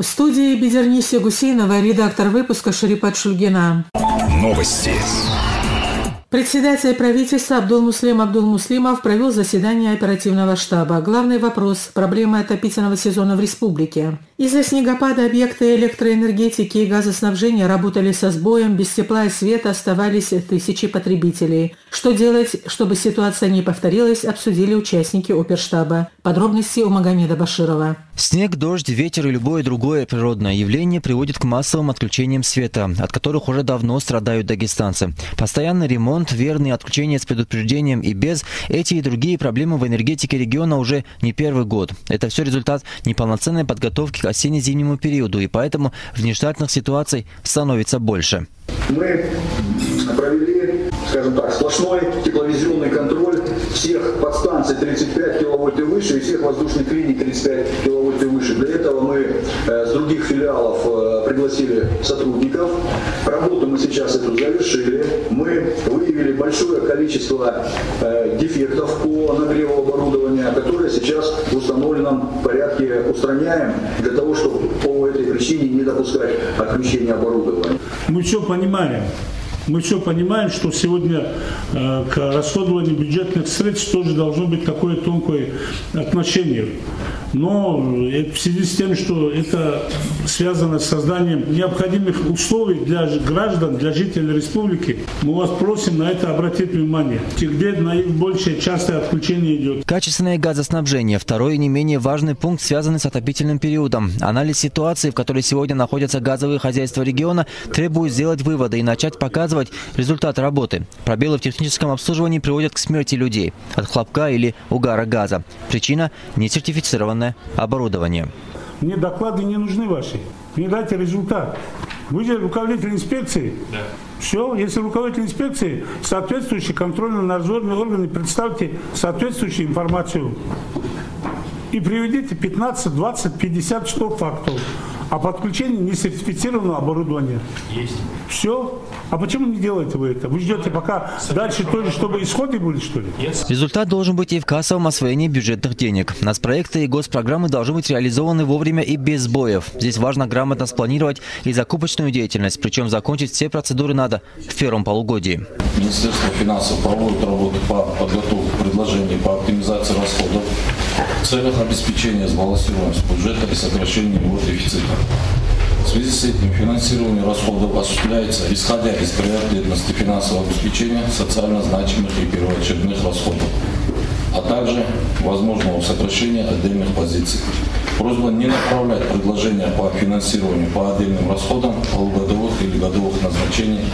В студии Бедерниси Гусейнова, редактор выпуска Шарипат Шульгина. Новости. Председатель правительства Абдул-Муслим Абдул-Муслимов провел заседание оперативного штаба. Главный вопрос – проблемы отопительного сезона в республике. Из-за снегопада объекты электроэнергетики и газоснабжения работали со сбоем, без тепла и света оставались тысячи потребителей. Что делать, чтобы ситуация не повторилась, обсудили участники оперштаба. Подробности у Магомеда Баширова. Снег, дождь, ветер и любое другое природное явление приводит к массовым отключениям света, от которых уже давно страдают дагестанцы. Постоянный ремонт, верные отключения с предупреждением и без – эти и другие проблемы в энергетике региона уже не первый год. Это все результат неполноценной подготовки осенне-зимнему периоду, и поэтому внештатных ситуаций становится больше. Мы провели, скажем так, сплошной тепловизионный контроль всех подстанций 35 киловольт и выше и всех воздушных линий 35 киловольт и выше. Для этого мы э, с других филиалов э, пригласили сотрудников. Работу мы сейчас эту завершили. Мы выявили большое количество э, дефектов по нагреву оборудования, которые сейчас в установленном порядке устраняем для того, чтобы по этой причине не допускать отключения оборудования. Мы все понимаем. Мы все понимаем, что сегодня э, к расходованию бюджетных средств тоже должно быть такое тонкое отношение. Но в связи с тем, что это связано с созданием необходимых условий для граждан, для жителей республики, мы вас просим на это обратить внимание. Где наибольшее частое отключение идет. Качественное газоснабжение – второй не менее важный пункт, связанный с отопительным периодом. Анализ ситуации, в которой сегодня находятся газовые хозяйства региона, требует сделать выводы и начать показывать результат работы. Пробелы в техническом обслуживании приводят к смерти людей от хлопка или угара газа. Причина – несертифицированная современное оборудование. Мне доклады не нужны ваши. Мне дайте результат. Вы же руководитель инспекции. Да. Все, если руководитель инспекции, соответствующие контрольно-надзорные органы, представьте соответствующую информацию. И приведите 15, 20, 50 штук фактов о подключении несертифицированного оборудования. Есть. Все. А почему не делаете вы это? Вы ждете, пока дальше тоже, чтобы исходы были, что ли? Результат должен быть и в кассовом освоении бюджетных денег. Нацпроекты и госпрограммы должны быть реализованы вовремя и без сбоев. Здесь важно грамотно спланировать и закупочную деятельность, причем закончить все процедуры надо в первом полугодии. Министерство финансов проводит работу по подготовке предложений по оптимизации расходов в целях обеспечения сбалансированности бюджета и сокращения его дефицита. В связи с этим финансирование расходов осуществляется исходя из приоритетности финансового обеспечения социально значимых и первоочередных расходов, а также возможного сокращения отдельных позиций. Просьба не направлять предложения по финансированию по отдельным расходам полугодовых или годовых назначений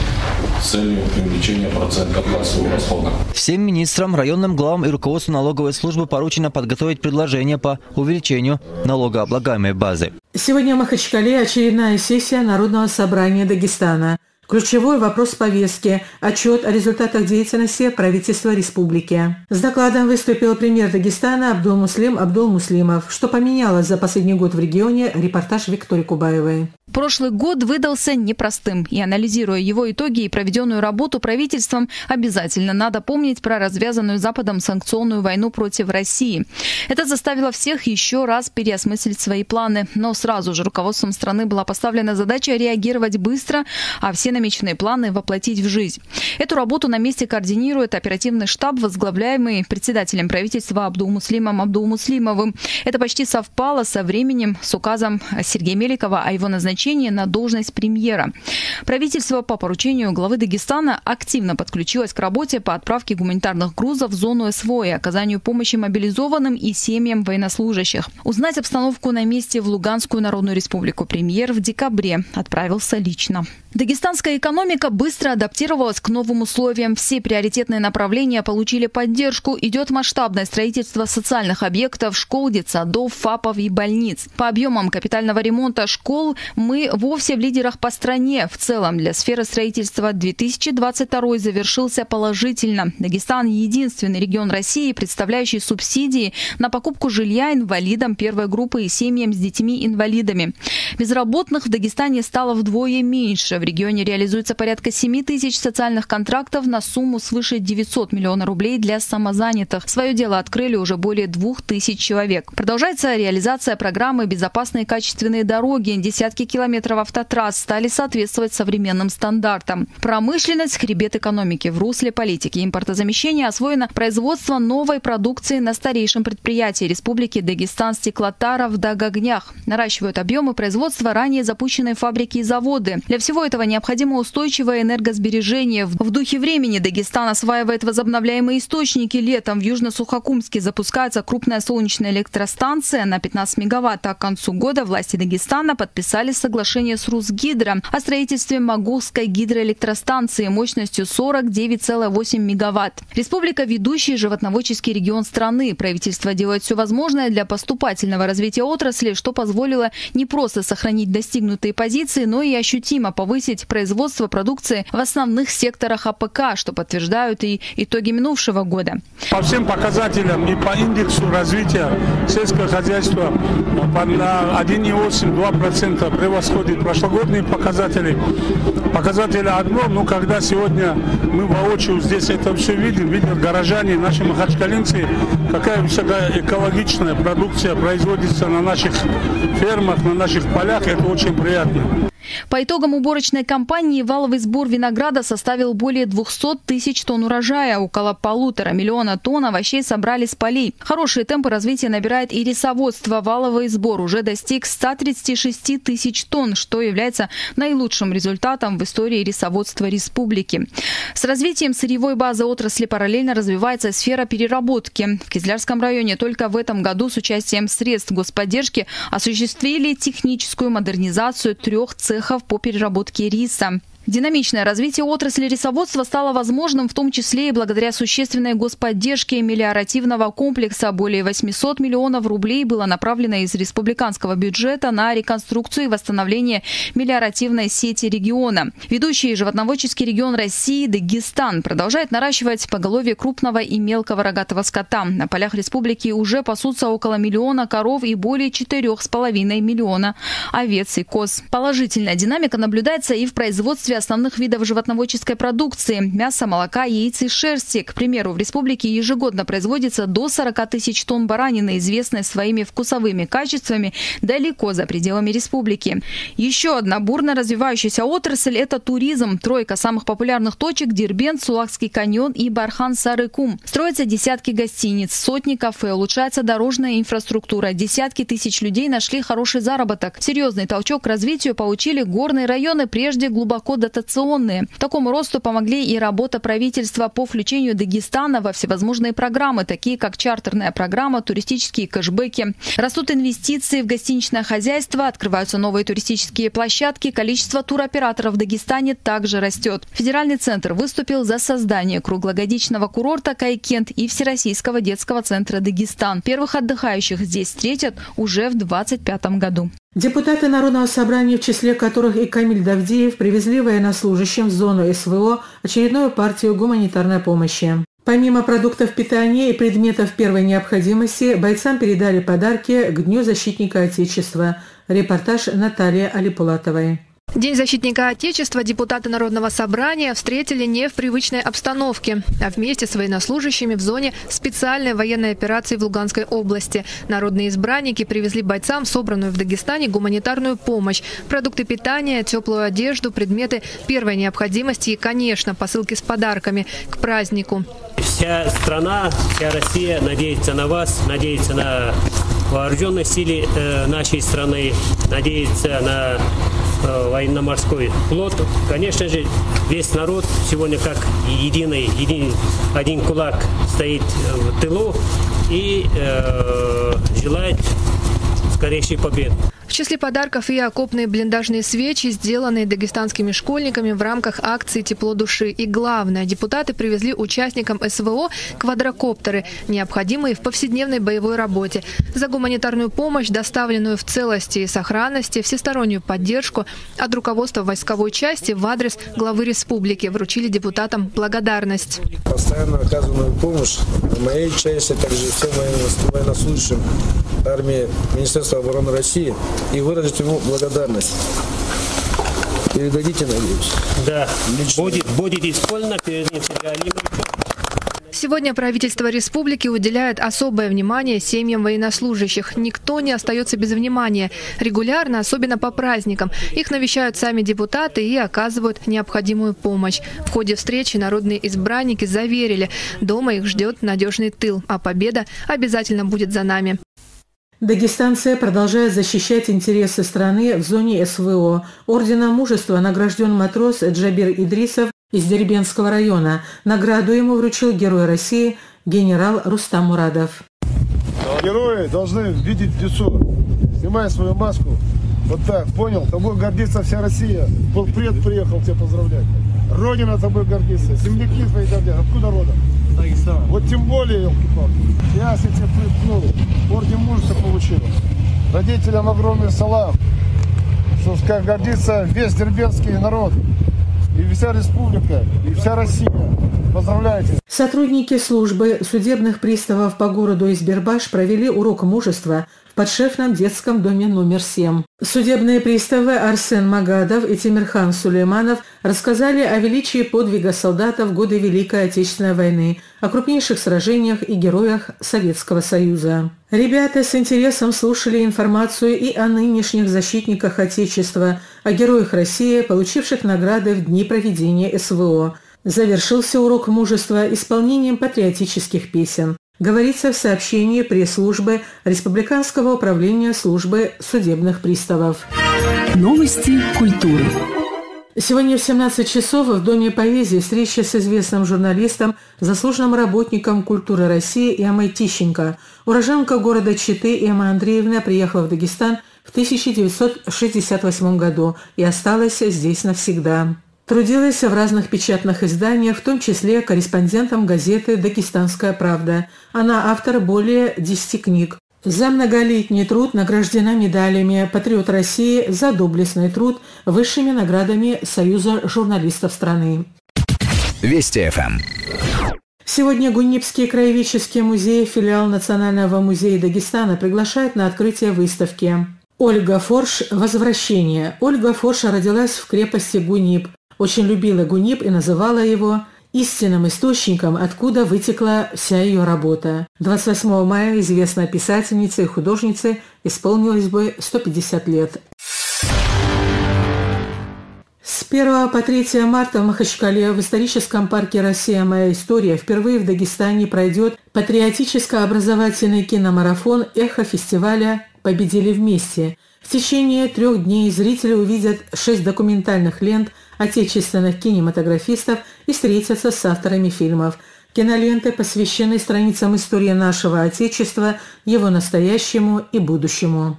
с целью привлечения процента кассового расхода. Всем министрам, районным главам и руководству налоговой службы поручено подготовить предложение по увеличению налогооблагаемой базы. Сегодня в Махачкале очередная сессия Народного собрания Дагестана. Ключевой вопрос повестки – отчет о результатах деятельности правительства республики. С докладом выступил премьер Дагестана Абдул-Муслим Абдул-Муслимов. Что поменялось за последний год в регионе – репортаж Виктории Кубаевой. Прошлый год выдался непростым, и анализируя его итоги и проведенную работу правительством, обязательно надо помнить про развязанную Западом санкционную войну против России. Это заставило всех еще раз переосмыслить свои планы, но сразу же руководством страны была поставлена задача реагировать быстро, а все намеченные планы воплотить в жизнь. Эту работу на месте координирует оперативный штаб, возглавляемый председателем правительства Абдул-Муслимом Абдул-Муслимовым. Это почти совпало со временем с указом Сергея Меликова о его назначении назначение на должность премьера. Правительство по поручению главы Дагестана активно подключилось к работе по отправке гуманитарных грузов в зону СВО и оказанию помощи мобилизованным и семьям военнослужащих. Узнать обстановку на месте в Луганскую Народную Республику премьер в декабре отправился лично. Дагестанская экономика быстро адаптировалась к новым условиям. Все приоритетные направления получили поддержку. Идет масштабное строительство социальных объектов, школ, детсадов, ФАПов и больниц. По объемам капитального ремонта школ мы вовсе в лидерах по стране. В целом для сферы строительства 2022 завершился положительно. Дагестан – единственный регион России, представляющий субсидии на покупку жилья инвалидам первой группы и семьям с детьми-инвалидами. Безработных в Дагестане стало вдвое меньше. В регионе реализуется порядка 7 тысяч социальных контрактов на сумму свыше 900 миллионов рублей для самозанятых. Свое дело открыли уже более двух тысяч человек. Продолжается реализация программы «Безопасные качественные дороги». Десятки километров автотрасс стали соответствовать современным стандартам. Промышленность – хребет экономики. В русле политики импортозамещения освоено производство новой продукции на старейшем предприятии Республики Дагестан стеклотара в Дагогнях. Наращивают объемы производства ранее запущенной фабрики и заводы. Для всего этого необходимо устойчивое энергосбережение. В духе времени Дагестан осваивает возобновляемые источники. Летом в Южно-Сухокумске запускается крупная солнечная электростанция на 15 мегаватт. А к концу года власти Дагестана подписали соглашение с Русгидро о строительстве Могохской гидроэлектростанции мощностью 49,8 мегаватт. Республика – ведущий животноводческий регион страны. Правительство делает все возможное для поступательного развития отрасли, что позволило не просто сохранить достигнутые позиции, но и ощутимо повысить производство продукции в основных секторах АПК, что подтверждают и итоги минувшего года. По всем показателям и по индексу развития сельского хозяйства на 1,8-2% превосходит прошлогодние показатели. Показатели одно, но когда сегодня мы воочию здесь это все видим, видят горожане, наши махачкалинцы, какая высокая экологичная продукция производится на наших фермах, на наших полях, это очень приятно. По итогам уборочной кампании валовый сбор винограда составил более 200 тысяч тонн урожая. Около полутора миллиона тонн овощей собрали с полей. Хорошие темпы развития набирает и рисоводство. Валовый сбор уже достиг 136 тысяч тонн, что является наилучшим результатом в истории рисоводства республики. С развитием сырьевой базы отрасли параллельно развивается сфера переработки. В Кизлярском районе только в этом году с участием средств господдержки осуществили техническую модернизацию трех цехов цехов по переработке риса. Динамичное развитие отрасли рисоводства стало возможным в том числе и благодаря существенной господдержке мелиоративного комплекса. Более 800 миллионов рублей было направлено из республиканского бюджета на реконструкцию и восстановление мелиоративной сети региона. Ведущий животноводческий регион России Дагестан продолжает наращивать поголовье крупного и мелкого рогатого скота. На полях республики уже пасутся около миллиона коров и более 4,5 миллиона овец и коз. Положительная динамика наблюдается и в производстве основных видов животноводческой продукции – мяса, молока, яиц и шерсти. К примеру, в республике ежегодно производится до 40 тысяч тонн баранины, известной своими вкусовыми качествами далеко за пределами республики. Еще одна бурно развивающаяся отрасль – это туризм. Тройка самых популярных точек – Дербент, Сулакский каньон и Бархан-Сарыкум. Строятся десятки гостиниц, сотни кафе, улучшается дорожная инфраструктура. Десятки тысяч людей нашли хороший заработок. Серьезный толчок к развитию получили горные районы, прежде глубоко дотационные. Такому росту помогли и работа правительства по включению Дагестана во всевозможные программы, такие как чартерная программа, туристические кэшбэки. Растут инвестиции в гостиничное хозяйство, открываются новые туристические площадки, количество туроператоров в Дагестане также растет. Федеральный центр выступил за создание круглогодичного курорта Кайкент и Всероссийского детского центра Дагестан. Первых отдыхающих здесь встретят уже в 2025 году. Депутаты Народного собрания, в числе которых и Камиль Давдеев, привезли военнослужащим в зону СВО очередную партию гуманитарной помощи. Помимо продуктов питания и предметов первой необходимости, бойцам передали подарки к Дню защитника Отечества. Репортаж Натальи Алипулатовой. День защитника Отечества депутаты Народного собрания встретили не в привычной обстановке, а вместе с военнослужащими в зоне специальной военной операции в Луганской области. Народные избранники привезли бойцам собранную в Дагестане гуманитарную помощь, продукты питания, теплую одежду, предметы первой необходимости и, конечно, посылки с подарками к празднику. Вся страна, вся Россия надеется на вас, надеется на вооруженные силы э, нашей страны, надеется на военно-морской флот. Конечно же, весь народ сегодня как единый, един, один кулак стоит в тылу и э, желает скорейшей победы. Числе подарков и окопные блиндажные свечи, сделанные дагестанскими школьниками в рамках акции «Тепло души». И главное, депутаты привезли участникам СВО квадрокоптеры, необходимые в повседневной боевой работе. За гуманитарную помощь, доставленную в целости и сохранности, всестороннюю поддержку от руководства войсковой части в адрес главы республики вручили депутатам благодарность. Постоянно оказанную помощь моей части, также всем военнослужащим армии Министерства обороны России и выразить ему благодарность. Передадите, надеюсь. Да, Лично. будет, будет исполнено перед ним Сергеем Алимовичем. Сегодня правительство республики уделяет особое внимание семьям военнослужащих. Никто не остается без внимания. Регулярно, особенно по праздникам, их навещают сами депутаты и оказывают необходимую помощь. В ходе встречи народные избранники заверили, дома их ждет надежный тыл, а победа обязательно будет за нами. Дагестанцы продолжают защищать интересы страны в зоне СВО. Орденом мужества награжден матрос Джабир Идрисов из Дербенского района. Награду ему вручил Герой России генерал Рустам Мурадов. Герои должны видеть лицо. Снимай свою маску. Вот так, понял? Тобой гордится вся Россия. Был пред приехал тебя поздравлять. Родина тобой гордится. Земляки твои гордятся. Откуда родом? Дагестан. Вот тем более, елки-палки. Я, если тебе ну, орден мужества получил. Родителям огромный салам. Что, как гордится весь дербенский народ и вся республика, и вся Россия. Поздравляйте! Сотрудники службы судебных приставов по городу Избербаш провели урок мужества в подшефном детском доме номер 7. Судебные приставы Арсен Магадов и Тимирхан Сулейманов рассказали о величии подвига солдата в годы Великой Отечественной войны, о крупнейших сражениях и героях Советского Союза. Ребята с интересом слушали информацию и о нынешних защитниках Отечества, о героях России, получивших награды в дни проведения СВО. Завершился урок мужества исполнением патриотических песен. Говорится в сообщении пресс-службы Республиканского управления службы судебных приставов. Новости культуры. Сегодня в 17 часов в Доме поэзии встреча с известным журналистом, заслуженным работником культуры России Эммой Тищенко. Уроженка города Читы Эмма Андреевна приехала в Дагестан в 1968 году и осталась здесь навсегда. Трудилась в разных печатных изданиях, в том числе корреспондентом газеты «Дагестанская правда». Она автор более 10 книг. За многолетний труд награждена медалями «Патриот России» за доблестный труд высшими наградами Союза журналистов страны. Вести ФМ. Сегодня Гунипский краеведческий музей, филиал Национального музея Дагестана, приглашает на открытие выставки. Ольга Форш «Возвращение». Ольга Форш родилась в крепости Гунип. Очень любила Гунип и называла его истинным источником, откуда вытекла вся ее работа. 28 мая известной писательнице и художнице исполнилось бы 150 лет. С 1 по 3 марта в Махачкале в историческом парке «Россия. Моя история» впервые в Дагестане пройдет патриотическо-образовательный киномарафон «Эхо фестиваля «Победили вместе». В течение трех дней зрители увидят шесть документальных лент отечественных кинематографистов и встретятся с авторами фильмов. Киноленты посвящены страницам истории нашего Отечества, его настоящему и будущему.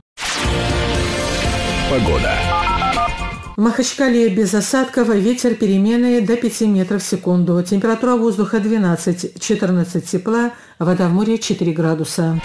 Погода. В Махачкале без осадков, ветер перемены до 5 метров в секунду. Температура воздуха 12-14 тепла, вода в море 4 градуса.